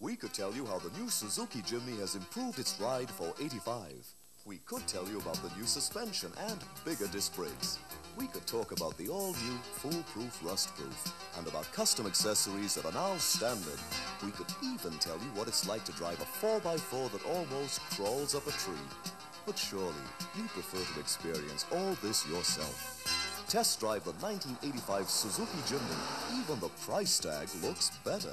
We could tell you how the new Suzuki Jimny has improved its ride for 85. We could tell you about the new suspension and bigger disc brakes. We could talk about the all-new foolproof rust-proof and about custom accessories that are now standard. We could even tell you what it's like to drive a 4x4 that almost crawls up a tree. But surely you prefer to experience all this yourself. Test drive the 1985 Suzuki Jimny. Even the price tag looks better.